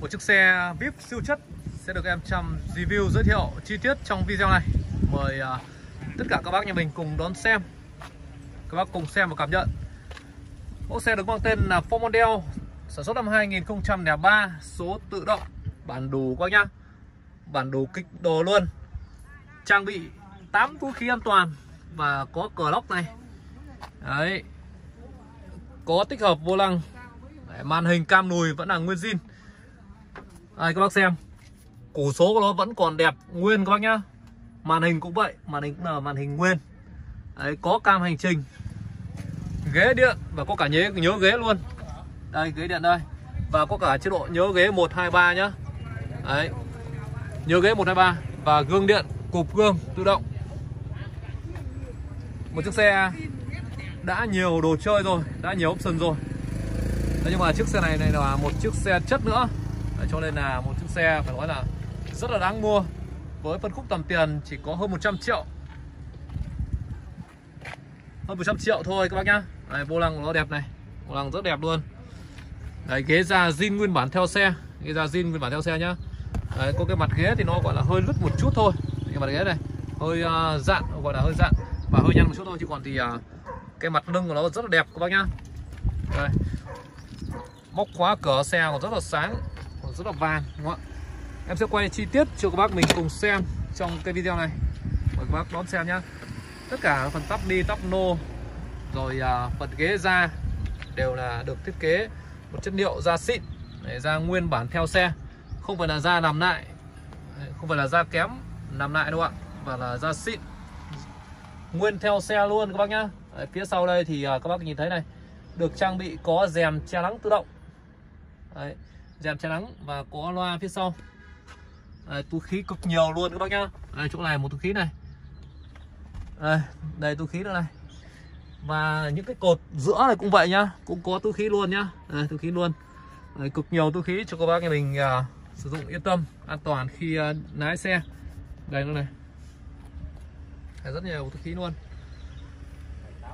một chiếc xe VIP siêu chất sẽ được em Trâm review giới thiệu chi tiết trong video này. Mời uh, tất cả các bác nhà mình cùng đón xem. Các bác cùng xem và cảm nhận. Mẫu xe được mang tên là Ford Mondeo sản xuất năm 2003 số tự động bản đủ các nhá. Bản đồ kích đồ luôn. Trang bị 8 vũ khí an toàn và có cờ lóc này. Đấy. Có tích hợp vô lăng. Đấy, màn hình cam nùi vẫn là nguyên zin đây các bác xem? Củ số của nó vẫn còn đẹp nguyên các bác nhá. Màn hình cũng vậy màn hình cũng là màn hình nguyên. Đấy, có cam hành trình. Ghế điện và có cả nhớ, nhớ ghế luôn. Đây ghế điện đây. Và có cả chế độ nhớ ghế 123 nhá. Đấy. Nhớ ghế 123 và gương điện cụp gương tự động. Một chiếc xe đã nhiều đồ chơi rồi đã nhiều option rồi. Đấy, nhưng mà chiếc xe này này là một chiếc xe chất nữa. Đấy, cho nên là một chiếc xe phải nói là rất là đáng mua. Với phân khúc tầm tiền chỉ có hơn 100 triệu. Hơn 100 triệu thôi các bác nhá. Này vô lăng của nó đẹp này. Vô lăng rất đẹp luôn. Đấy, ghế da zin nguyên bản theo xe. Ghế da zin nguyên bản theo xe nhá. Đấy, có cái mặt ghế thì nó gọi là hơi lứt một chút thôi. Cái mặt ghế này hơi uh, dạn gọi là hơi dạn và hơi nhăn một chút thôi. Chứ còn thì uh, cái mặt lưng của nó rất là đẹp các bác nhá. Đây. Móc khóa cửa xe còn rất là sáng rất là vàng đúng không ạ? Em sẽ quay chi tiết cho các bác mình cùng xem trong cái video này. Mời các bác đón xem nhá. Tất cả phần tắp đi tắp nô rồi à, phần ghế da đều là được thiết kế một chất liệu da xịn. Để da nguyên bản theo xe. Không phải là da nằm lại. Không phải là da kém nằm lại đâu ạ và là da xịn. Nguyên theo xe luôn các bác nhá. Đấy, phía sau đây thì à, các bác nhìn thấy này. Được trang bị có rèm che nắng tự động. Đấy, dèm che nắng và có loa phía sau. Đây, túi khí cực nhiều luôn các bác nhá. Đây chỗ này một túi khí này. Đây, đây túi khí nữa này. Và những cái cột giữa này cũng vậy nhá. Cũng có túi khí luôn nhá. Đây, túi khí luôn. Đây, cực nhiều túi khí cho các bác nhà mình uh, sử dụng yên tâm an toàn khi uh, lái xe. Đây nữa này. Rất nhiều túi khí luôn.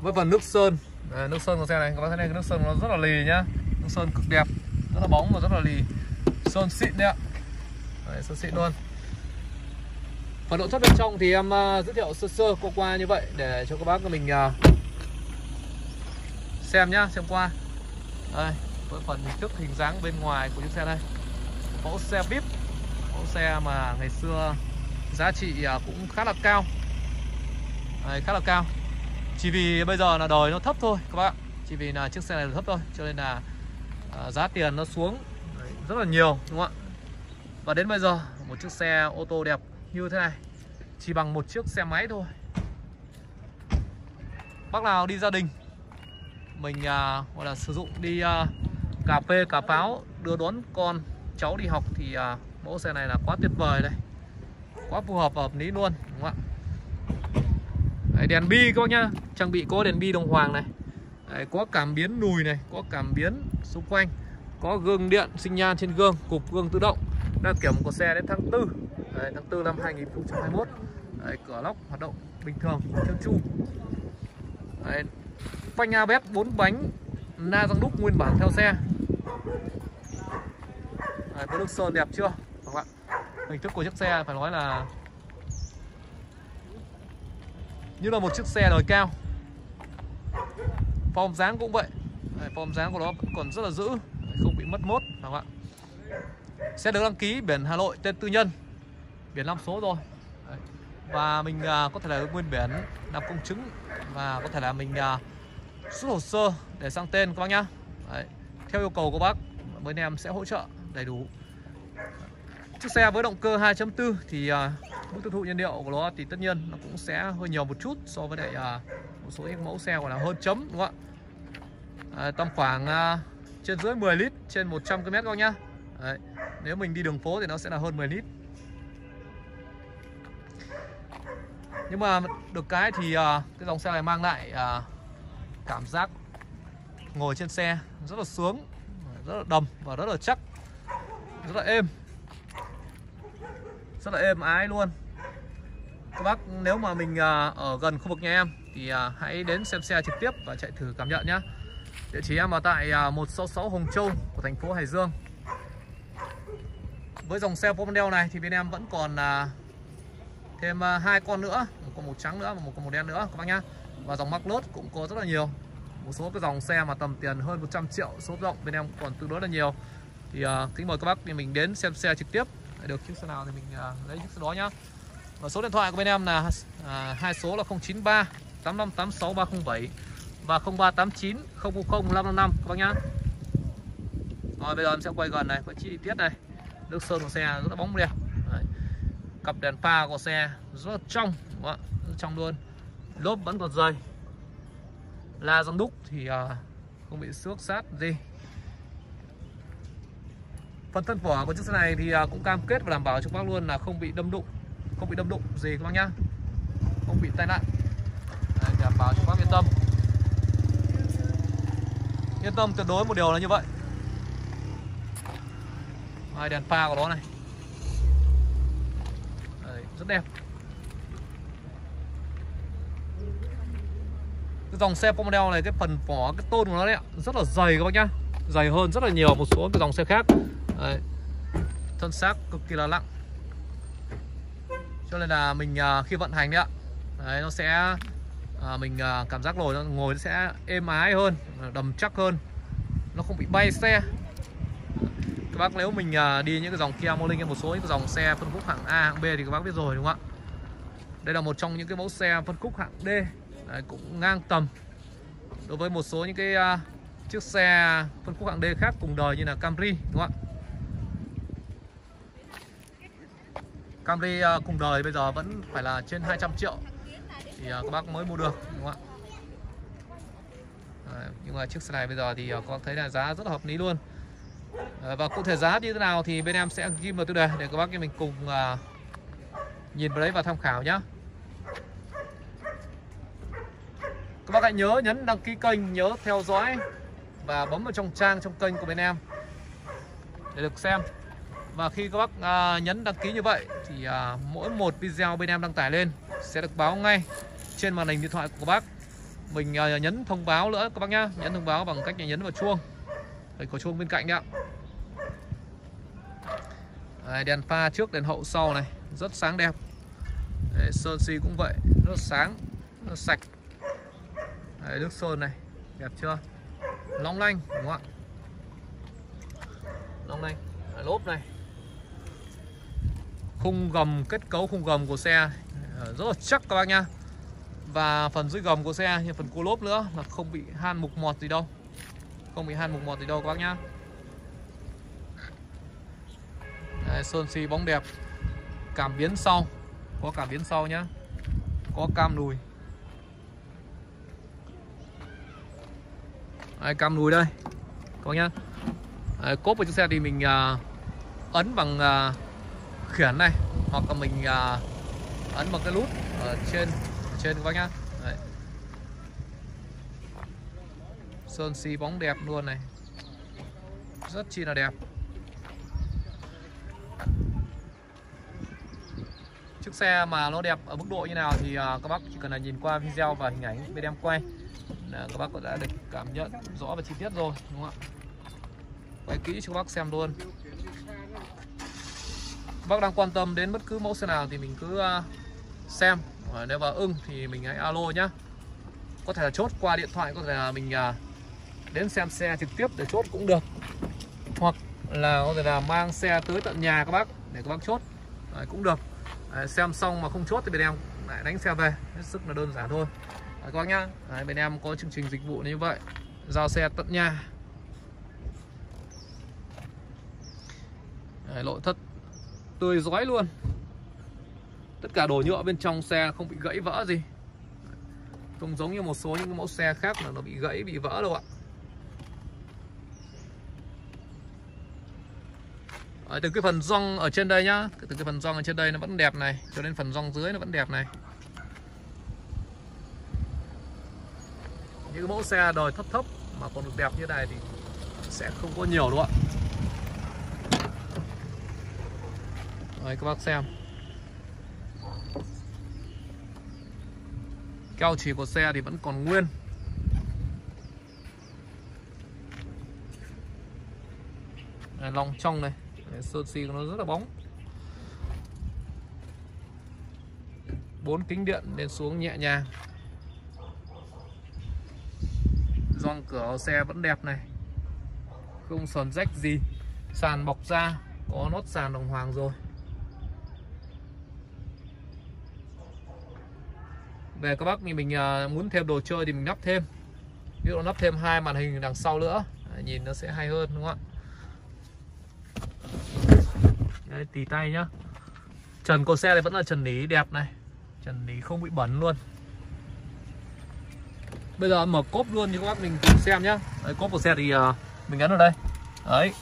Với phần nước sơn. Đây, nước sơn của xe này. Các bác thấy này cái nước sơn nó rất là lì nhá. Nước sơn cực đẹp rất là bóng và rất là lì. Sơn xịn đấy ạ. Đấy, sơn xịn luôn. Phần nội thất bên trong thì em uh, giới thiệu sơ sơ qua qua như vậy để cho các bác mình uh, xem nhá xem qua. Đây với phần hình thức hình dáng bên ngoài của chiếc xe đây. Mẫu xe vip mẫu xe mà ngày xưa giá trị uh, cũng khá là cao. Đây, khá là cao. Chỉ vì bây giờ là đời nó thấp thôi các bạn chỉ vì là chiếc xe này là thấp thôi cho nên là Ờ, giá tiền nó xuống rất là nhiều đúng không ạ? Và đến bây giờ một chiếc xe ô tô đẹp như thế này chỉ bằng một chiếc xe máy thôi. Bác nào đi gia đình mình uh, gọi là sử dụng đi uh, cà phê cà pháo đưa đón con cháu đi học thì uh, mẫu xe này là quá tuyệt vời đây. Quá phù hợp và hợp lý luôn đúng không ạ? Đấy, đèn bi các bác nhá trang bị có đèn bi đồng hoàng này. Đấy, có cảm biến lùi này có cảm biến xung quanh có gương điện sinh nhan trên gương cục gương tự động. Đăng kiểm của xe đến tháng 4 Đấy, tháng 4 năm 2021 Đấy, cửa lóc hoạt động bình thường trơn tru Đấy, phanh ABS 4 bánh na răng đúc nguyên bản theo xe. Đấy, có nước sơn đẹp chưa? Các bạn hình thức của chiếc xe phải nói là như là một chiếc xe đời cao. Form dáng cũng vậy. Đấy, form dáng của nó vẫn còn rất là giữ không bị mất mốt các bạn xe được đăng ký biển Hà Nội tên tư nhân biển 5 số rồi. Đấy. và mình à, có thể là nguyên biển làm công chứng và có thể là mình à, xuất hồ sơ để sang tên các bác nhá. Đấy. theo yêu cầu của bác bên em sẽ hỗ trợ đầy đủ. Chiếc xe với động cơ 2.4 thì à, mức tiêu thụ nhiên liệu của nó thì tất nhiên nó cũng sẽ hơi nhiều một chút so với lại à, một số những mẫu xe gọi là hơn chấm đúng không ạ? À, tầm khoảng à, trên dưới 10 lít trên 100 km các nhá. Đấy. nếu mình đi đường phố thì nó sẽ là hơn 10 lít. Nhưng mà được cái thì à, cái dòng xe này mang lại à, cảm giác ngồi trên xe rất là sướng rất là đầm và rất là chắc rất là êm. Rất là êm ái luôn. Các bác nếu mà mình à, ở gần khu vực nhà em thì à, hãy đến xem xe trực tiếp và chạy thử cảm nhận nhé địa chỉ em ở tại à, 166 Hồng Châu của thành phố Hải Dương. Với dòng xe Pomodel này thì bên em vẫn còn à, thêm à, hai con nữa một con màu trắng nữa và một con màu đen nữa các bác nhá. Và dòng mắc lốt cũng có rất là nhiều. Một số cái dòng xe mà tầm tiền hơn 100 triệu số rộng bên em còn tương đối là nhiều. Thì uh, kính mời các bác thì mình đến xem xe trực tiếp. Được chiếc xe nào thì mình uh, lấy chiếc xe đó nhá. Và số điện thoại của bên em là uh, hai số là 093 8586 307 và 0389 000 555 các bác nhá. Rồi bây giờ em sẽ quay gần này quay chi tiết này. Nước sơn của xe rất là bóng đẹp. Đấy. cặp đèn pha của xe rất là trong đúng không? rất trong luôn. Lốp vẫn còn dày. La răng đúc thì uh, không bị xước sát gì. Phần thân vỏ của chiếc xe này thì uh, cũng cam kết và đảm bảo cho các bác luôn là không bị đâm đụng không bị đâm đụng gì các bác nhá. Không bị tai nạn. Đấy, đảm bảo cho các bác yên tâm yên tâm tuyệt đối một điều là như vậy. Đây, đèn pha của nó này. Đấy, rất đẹp. Cái dòng xe Pomodel này cái phần vỏ cái tôn của nó đấy ạ rất là dày các bác nhá. Dày hơn rất là nhiều một số cái dòng xe khác. Đấy. thân xác cực kỳ là nặng cho nên là mình à, khi vận hành đấy ạ đấy, nó sẽ à, mình à, cảm giác ngồi ngồi nó sẽ êm ái hơn đầm chắc hơn. Nó không bị bay xe. Các bác nếu mình à, đi những cái dòng Kia Morning hay một số những cái dòng xe phân khúc hạng A hạng B thì các bác biết rồi đúng không ạ? Đây là một trong những cái mẫu xe phân khúc hạng D. Đấy, cũng ngang tầm. Đối với một số những cái à, chiếc xe phân khúc hạng D khác cùng đời như là Camry đúng không ạ? Camry à, cùng đời bây giờ vẫn phải là trên 200 triệu thì à, các bác mới mua được đúng không ạ? Nhưng mà chiếc xe này bây giờ thì à, các bác thấy là giá rất là hợp lý luôn. Và cụ thể giá như thế nào thì bên em sẽ ghi vào tiêu đề để các bác mình cùng à, nhìn vào đấy và tham khảo nhé các bác hãy nhớ nhấn đăng ký kênh nhớ theo dõi và bấm vào trong trang trong kênh của bên em để được xem. Và khi các bác à, nhấn đăng ký như vậy thì à, mỗi một video bên em đăng tải lên sẽ được báo ngay trên màn hình điện thoại của bác. Mình à, nhấn thông báo nữa các bác nhá. Nhấn thông báo bằng cách nhấn vào chuông. Đây có chuông bên cạnh ạ. Đấy, đèn pha trước đèn hậu sau này. Rất sáng đẹp. Đấy, sơn xi cũng vậy. Rất sáng rất sạch. Đấy, nước sơn này. Đẹp chưa? Long lanh đúng không ạ? Long lanh. Lốp này. Khung gầm kết cấu khung gầm của xe. Rất là chắc các bác nhá và phần dưới gầm của xe như phần cua lốp nữa là không bị han mục mọt gì đâu. Không bị han mục mọt gì đâu các bác nhá. Đây, sơn xi bóng đẹp. Cảm biến sau. Có cảm biến sau nhá. Có cam đùi Đây, cam đùi đây. Các bác nhá. Đấy, cốp của chiếc xe thì mình à, ấn bằng à, khiển này hoặc là mình à, ấn bằng cái nút ở trên trên các bác nhá. Đấy. sơn xi bóng đẹp luôn này. Rất chi là đẹp. Chiếc xe mà nó đẹp ở mức độ như nào thì à, các bác chỉ cần là nhìn qua video và hình ảnh bên em quay. Là các bác cũng đã được cảm nhận rõ và chi tiết rồi, đúng không ạ? Quay kỹ cho các bác xem luôn. Các bác đang quan tâm đến bất cứ mẫu xe nào thì mình cứ à, xem à, nếu mà ưng thì mình hãy alo nhá. Có thể là chốt qua điện thoại có thể là mình à, đến xem xe trực tiếp để chốt cũng được. Hoặc là có thể là mang xe tới tận nhà các bác để các bác chốt. À, cũng được. À, xem xong mà không chốt thì bên em lại đánh xe về. Hết sức là đơn giản thôi. À, các bác nhá. À, bên em có chương trình dịch vụ như vậy. Giao xe tận nhà. À, nội thất tươi rói luôn tất cả đồ nhựa bên trong xe không bị gãy vỡ gì. Không giống như một số những mẫu xe khác là nó bị gãy bị vỡ đâu ạ. Đấy, từ cái phần rong ở trên đây nhá. Từ cái phần rong ở trên đây nó vẫn đẹp này cho đến phần rong dưới nó vẫn đẹp này. Những mẫu xe đời thấp thấp mà còn được đẹp như này thì sẽ không có nhiều đâu ạ. Đấy, các bác xem keo chỉ của xe thì vẫn còn nguyên. Lòng trong này. Sơn xi của nó rất là bóng. Bốn kính điện lên xuống nhẹ nhàng. Gioăng cửa xe vẫn đẹp này. Không sờn rách gì. Sàn bọc da có nốt sàn đồng hoàng rồi. Về các bác thì mình ờ, muốn thêm đồ chơi thì mình lắp thêm. Ví dụ lắp thêm hai màn hình đằng sau nữa. Nhìn nó sẽ hay hơn đúng không ạ? Đây, tì tay nhá. Trần của xe này vẫn là trần lý đẹp này. Trần lý không bị bẩn luôn. Bây giờ mở cốp luôn như các bác mình cùng xem nhá. Đấy, cốp của xe thì uh, mình ấn vào đây. Đấy.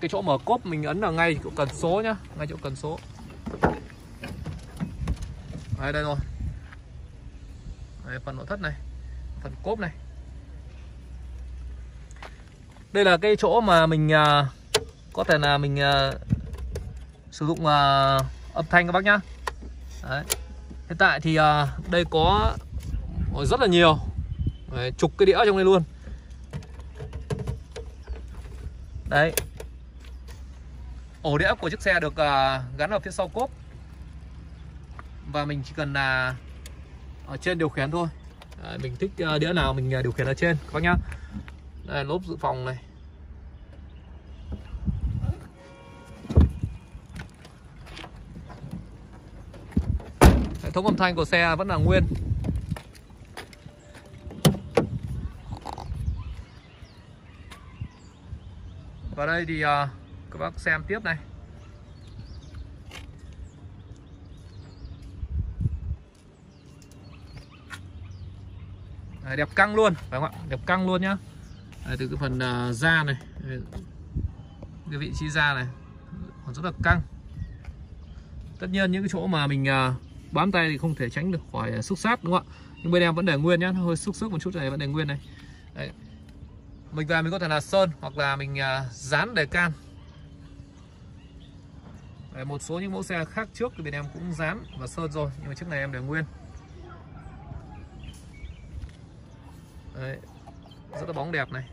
Cái chỗ mở cốp mình ấn ở ngay chỗ cần số nhá. Ngay chỗ cần số đây đây rồi. Đây, phần nội thất này phần cốp này. Đây là cái chỗ mà mình uh, có thể là mình uh, sử dụng uh, âm thanh các bác nhá. Đấy. hiện tại thì uh, đây có rất là nhiều. Đấy, chục cái đĩa trong đây luôn. Đấy. Ổ đĩa của chiếc xe được uh, gắn ở phía sau cốp và mình chỉ cần là ở trên điều khiển thôi. Đấy, mình thích ờ, đĩa nào mình ờ, điều khiển ở trên các bác nhá. Đây, lốp dự phòng này. Hệ thống âm thanh của xe vẫn là nguyên. Và đây thì uh, các bác xem tiếp này. Đấy, đẹp căng luôn. Phải không ạ? Đẹp căng luôn nhá. Đấy, từ cái phần uh, da này. Cái vị trí da này. Còn rất là căng. Tất nhiên những cái chỗ mà mình uh, bám tay thì không thể tránh được khỏi xúc sát đúng không ạ? Nhưng bên em vẫn để nguyên nhá. Hơi xúc xước một chút này vẫn để nguyên này. Đấy. mình về mình có thể là sơn hoặc là mình uh, dán để can. Đấy, một số những mẫu xe khác trước thì bên em cũng dán và sơn rồi. Nhưng mà chiếc này em để nguyên. Đấy, rất là bóng đẹp này.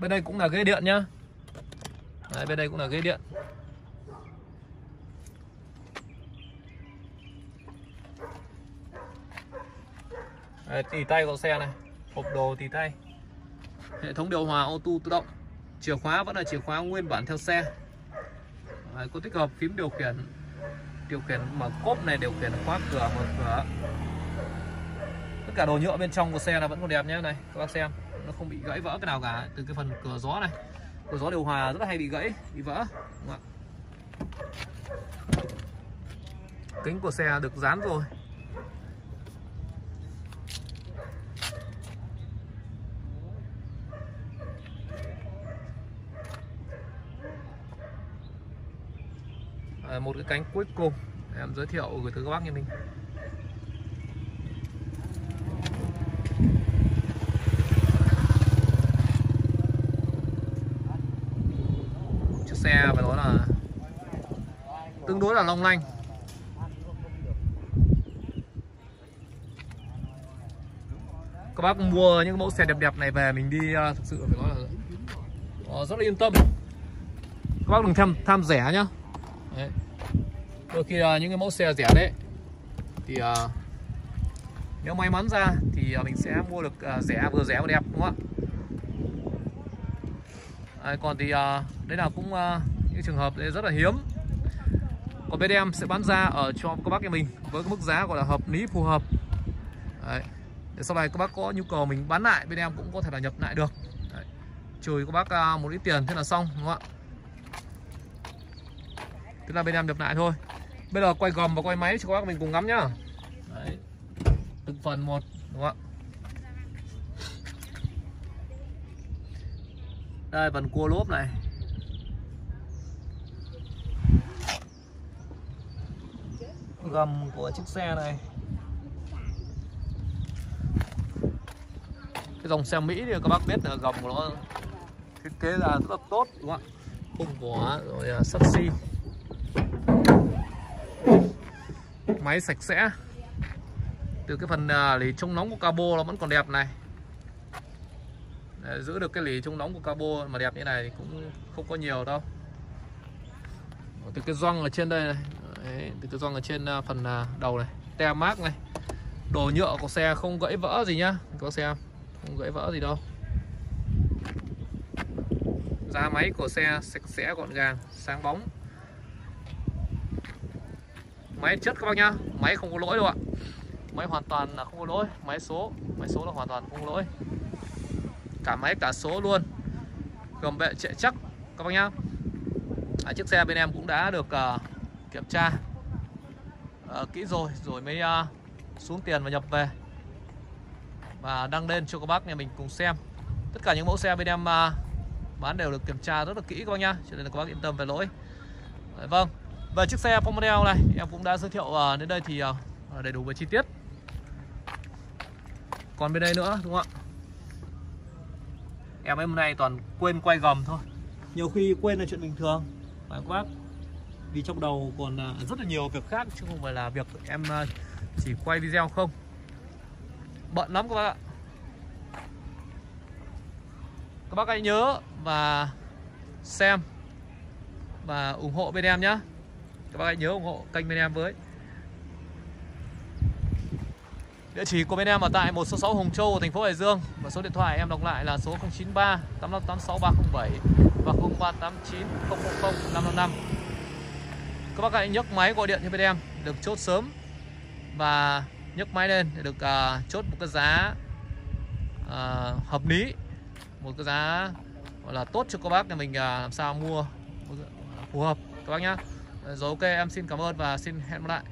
Bên đây cũng là ghế điện nhá. Đấy, bên đây cũng là ghế điện. Đấy, tì tay của xe này. Hộp đồ tì tay. Hệ thống điều hòa ô tô tự động. Chìa khóa vẫn là chìa khóa nguyên bản theo xe. Đấy, có tích hợp phím điều khiển điều khiển mở cốp này, điều khiển khóa cửa, mở cửa. Tất cả đồ nhựa bên trong của xe là vẫn còn đẹp nhé, này, các bác xem. Nó không bị gãy vỡ cái nào cả, từ cái phần cửa gió này. Cửa gió điều hòa rất là hay bị gãy, bị vỡ kính của xe được dán rồi. À, một cái cánh cuối cùng. Em giới thiệu, gửi tới các bác như mình. Chiếc xe phải nói là tương đối là long lanh. Các bác mua những mẫu xe đẹp đẹp này về mình đi à, thực sự phải nói là rất là yên tâm. Các bác đừng tham tham rẻ nhá. Đấy. Đôi khi là những cái mẫu xe rẻ đấy thì uh, nếu may mắn ra thì uh, mình sẽ mua được uh, rẻ vừa rẻ vừa đẹp đúng không ạ? À, còn thì uh, đấy là cũng uh, những trường hợp đấy rất là hiếm. Còn bên em sẽ bán ra ở cho các bác nhà mình với cái mức giá gọi là hợp lý phù hợp. Đấy. để sau này các bác có nhu cầu mình bán lại bên em cũng có thể là nhập lại được. Đấy. trừ các bác một ít tiền thế là xong đúng không ạ? Tức là bên em nhập lại thôi. Bây giờ quay gầm và quay máy cho các bác mình cùng ngắm nhá. Đấy. từng phần một đúng không ạ? Đây phần cua lốp này. Gầm của chiếc xe này. Cái dòng xe Mỹ thì các bác biết là gầm của nó thiết kế là rất là tốt đúng không ạ? Khung của rồi à, sắt xi máy sạch sẽ. Từ cái phần à, lì chống nóng của cabo nó vẫn còn đẹp này. Để giữ được cái lì chống nóng của cabo mà đẹp như này thì cũng không có nhiều đâu. Từ cái gioăng ở trên đây này. Đấy, từ cái gioăng ở trên à, phần à, đầu này. Te mát này. Đồ nhựa của xe không gãy vỡ gì nhá có xe không gãy vỡ gì đâu. Giá máy của xe sạch sẽ gọn gàng sáng bóng máy chất các bác nhá. Máy không có lỗi đâu ạ. Máy hoàn toàn là không có lỗi. Máy số máy số là hoàn toàn không có lỗi. Cả máy cả số luôn. Gầm bệ chạy chắc các bác nhá. À, chiếc xe bên em cũng đã được uh, kiểm tra uh, kỹ rồi rồi mới uh, xuống tiền và nhập về. Và đăng lên cho các bác nhà mình cùng xem. Tất cả những mẫu xe bên em uh, bán đều được kiểm tra rất là kỹ các bác nhá. Cho nên là các bác yên tâm về lỗi. Đấy, vâng về chiếc xe Pomodel này em cũng đã giới thiệu uh, đến đây thì uh, đầy đủ về chi tiết. Còn bên đây nữa đúng không ạ? Em hôm nay toàn quên quay gầm thôi. Nhiều khi quên là chuyện bình thường. Phải các bác vì trong đầu còn uh, rất là nhiều việc khác chứ không phải là việc em uh, chỉ quay video không. Bận lắm các bác ạ. Các bác hãy nhớ và xem và ủng hộ bên em nhé các bác hãy nhớ ủng hộ kênh bên em với. Địa chỉ của bên em ở tại 166 Hồng Châu, thành phố Hải Dương. Và số điện thoại em đọc lại là số 093 858 6307 và 0389 000 555. Các bác hãy nhấc máy gọi điện cho bên em được chốt sớm. Và nhấc máy lên để được uh, chốt một cái giá uh, hợp lý, một cái giá gọi là tốt cho các bác để mình uh, làm sao mua phù hợp. Các bác nhá. Rồi ok em xin cảm ơn và xin hẹn gặp lại.